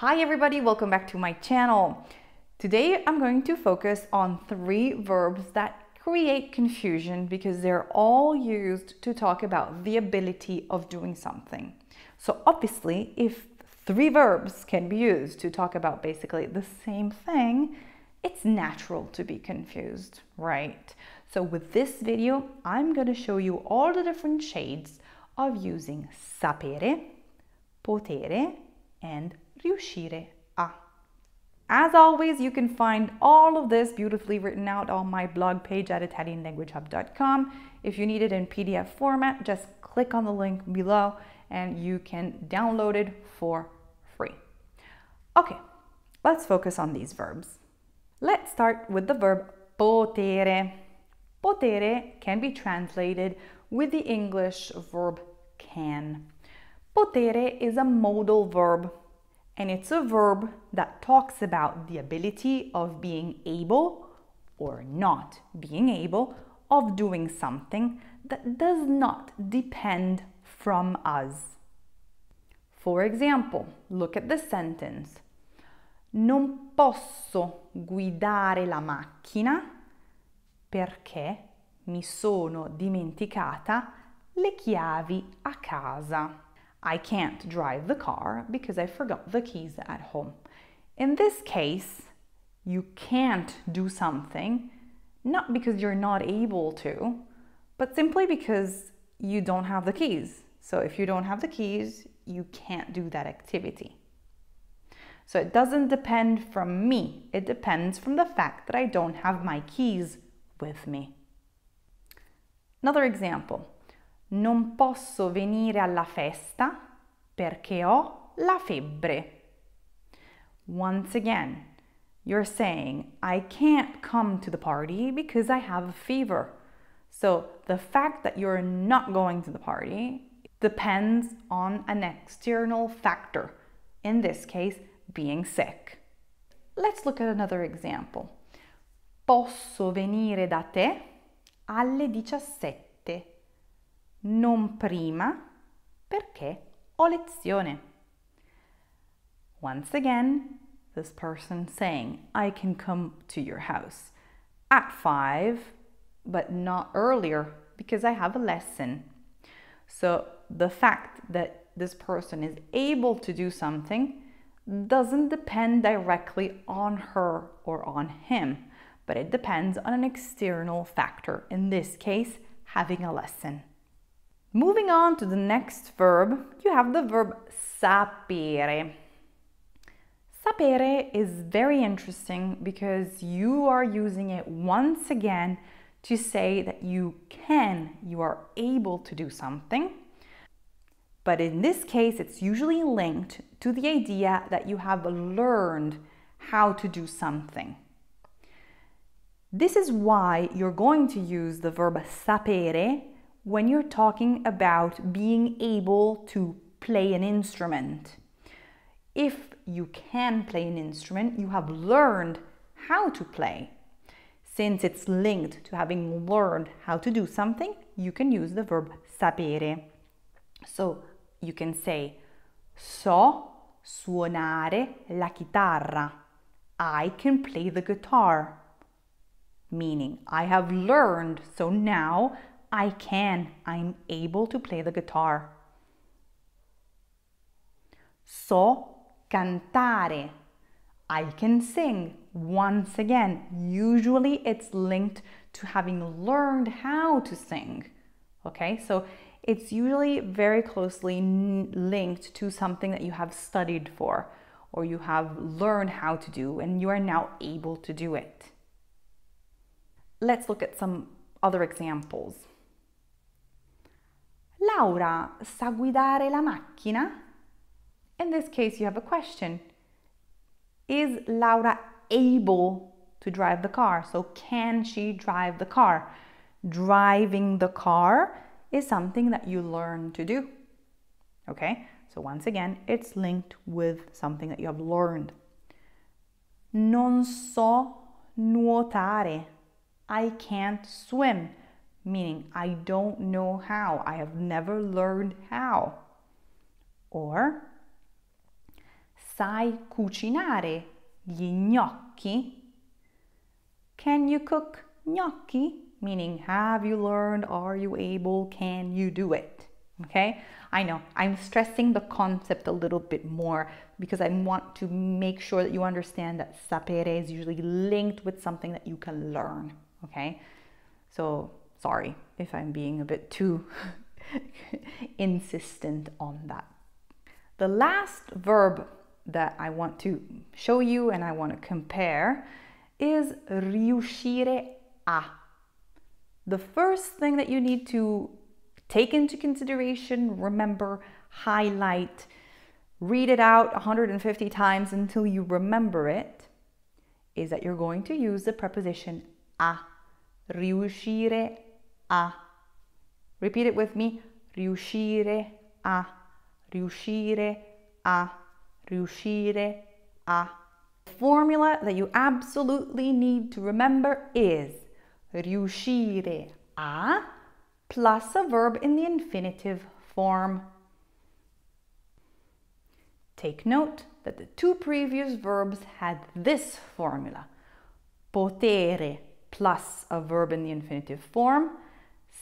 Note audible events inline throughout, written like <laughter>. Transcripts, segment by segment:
Hi everybody, welcome back to my channel. Today I'm going to focus on three verbs that create confusion because they're all used to talk about the ability of doing something. So obviously, if three verbs can be used to talk about basically the same thing, it's natural to be confused, right? So with this video, I'm going to show you all the different shades of using sapere, potere, and riuscire a. As always, you can find all of this beautifully written out on my blog page at italianlanguagehub.com. If you need it in PDF format, just click on the link below and you can download it for free. Okay, let's focus on these verbs. Let's start with the verb potere. Potere can be translated with the English verb can. Potere is a modal verb and it's a verb that talks about the ability of being able or not being able of doing something that does not depend from us. For example, look at the sentence. Non posso guidare la macchina perché mi sono dimenticata le chiavi a casa. I can't drive the car because I forgot the keys at home. In this case, you can't do something not because you're not able to, but simply because you don't have the keys. So if you don't have the keys, you can't do that activity. So it doesn't depend from me, it depends from the fact that I don't have my keys with me. Another example non posso venire alla festa perché ho la febbre. Once again, you're saying, I can't come to the party because I have a fever. So the fact that you're not going to the party depends on an external factor, in this case, being sick. Let's look at another example. Posso venire da te alle 17 non prima perché ho lezione. Once again, this person saying, I can come to your house at 5, but not earlier because I have a lesson. So the fact that this person is able to do something doesn't depend directly on her or on him, but it depends on an external factor, in this case, having a lesson. Moving on to the next verb, you have the verb sapere. Sapere is very interesting because you are using it once again to say that you can, you are able to do something. But in this case, it's usually linked to the idea that you have learned how to do something. This is why you're going to use the verb sapere when you're talking about being able to play an instrument. If you can play an instrument, you have learned how to play. Since it's linked to having learned how to do something, you can use the verb sapere. So you can say, so suonare la chitarra. I can play the guitar. Meaning, I have learned, so now I can, I'm able to play the guitar. So cantare, I can sing. Once again, usually it's linked to having learned how to sing. Okay, so it's usually very closely linked to something that you have studied for or you have learned how to do and you are now able to do it. Let's look at some other examples. Laura sa guidare la macchina? In this case, you have a question. Is Laura able to drive the car? So, can she drive the car? Driving the car is something that you learn to do. Okay, so once again, it's linked with something that you have learned. Non so nuotare. I can't swim meaning I don't know how, I have never learned how. Or Sai cucinare gli gnocchi? Can you cook gnocchi? Meaning, have you learned? Are you able? Can you do it? Okay, I know I'm stressing the concept a little bit more because I want to make sure that you understand that sapere is usually linked with something that you can learn. Okay, so sorry if I'm being a bit too <laughs> insistent on that. The last verb that I want to show you and I want to compare is riuscire a. The first thing that you need to take into consideration, remember, highlight, read it out 150 times until you remember it, is that you're going to use the preposition a. Riuscire a. Repeat it with me. Riuscire a. Riuscire a. Riuscire a. The formula that you absolutely need to remember is riuscire a plus a verb in the infinitive form. Take note that the two previous verbs had this formula. Potere plus a verb in the infinitive form.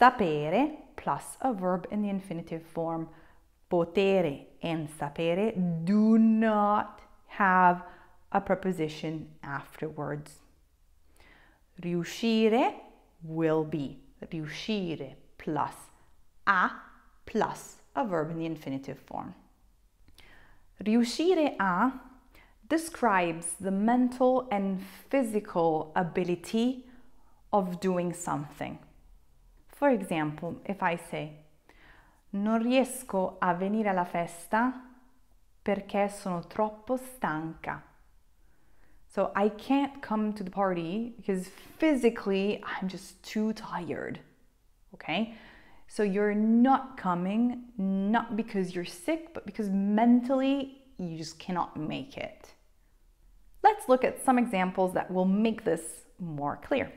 Sapere plus a verb in the infinitive form. Potere and sapere do not have a preposition afterwards. Riuscire will be riuscire plus a plus a verb in the infinitive form. Riuscire a describes the mental and physical ability of doing something. For example, if I say non riesco a venire alla festa perché sono troppo stanca. So I can't come to the party because physically I'm just too tired okay? So you're not coming, not because you're sick, but because mentally you just cannot make it. Let's look at some examples that will make this more clear.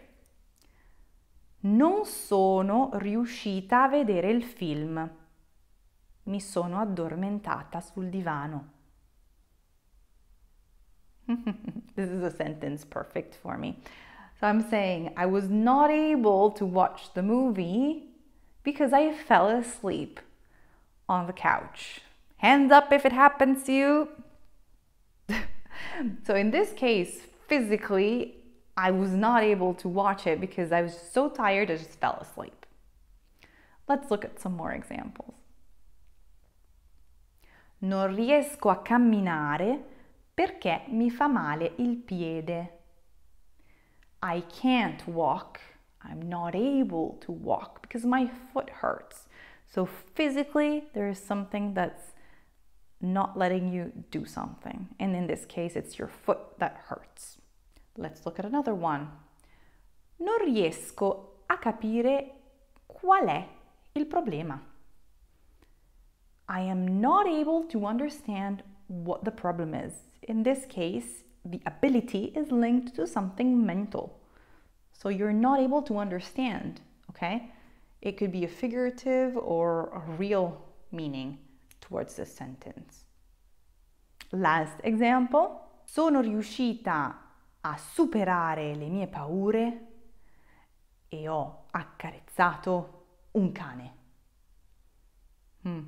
Non sono riuscita a vedere il film. Mi sono addormentata sul divano. <laughs> this is a sentence perfect for me. So I'm saying I was not able to watch the movie because I fell asleep on the couch. Hands up if it happens to you. <laughs> so in this case, physically, I was not able to watch it because I was so tired I just fell asleep. Let's look at some more examples. Non riesco a camminare perché mi fa male il piede. I can't walk. I'm not able to walk because my foot hurts. So physically, there is something that's not letting you do something. And in this case, it's your foot that hurts. Let's look at another one. Non riesco a capire qual è il problema. I am not able to understand what the problem is. In this case, the ability is linked to something mental. So you're not able to understand, okay? It could be a figurative or a real meaning towards the sentence. Last example. Sono riuscita a superare le mie paure e ho accarezzato un cane. Hmm.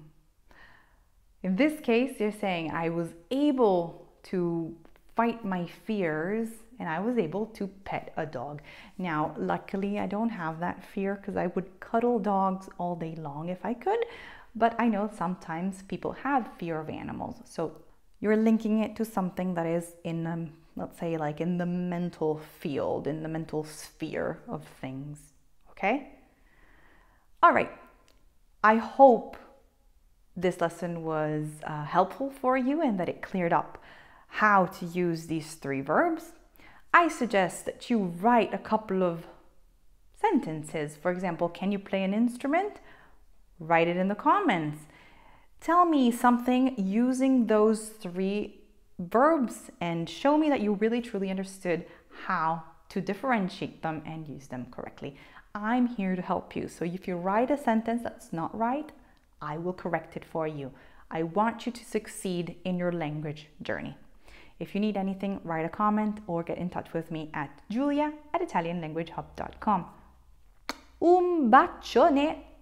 In this case, you're saying I was able to fight my fears and I was able to pet a dog. Now, luckily, I don't have that fear because I would cuddle dogs all day long if I could, but I know sometimes people have fear of animals. So you're linking it to something that is in, the, let's say, like in the mental field, in the mental sphere of things. Okay? All right. I hope this lesson was uh, helpful for you and that it cleared up how to use these three verbs, I suggest that you write a couple of sentences. For example, can you play an instrument? Write it in the comments. Tell me something using those three verbs and show me that you really truly understood how to differentiate them and use them correctly. I'm here to help you. So if you write a sentence that's not right, I will correct it for you. I want you to succeed in your language journey. If you need anything, write a comment or get in touch with me at giulia at italianlanguagehub.com. Un bacione!